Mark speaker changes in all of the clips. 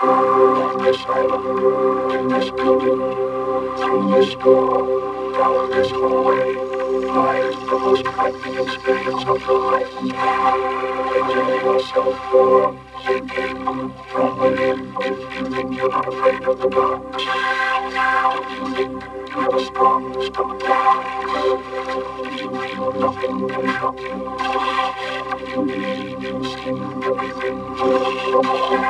Speaker 1: On this island, in this building, through this door, down this hallway, lies the most frightening experience of your life. Picture yourself for thinking from within if you think you're not afraid of the dark. You think you have a strong stomach. You feel nothing can shock you. You believe you skin everything. You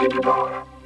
Speaker 1: make you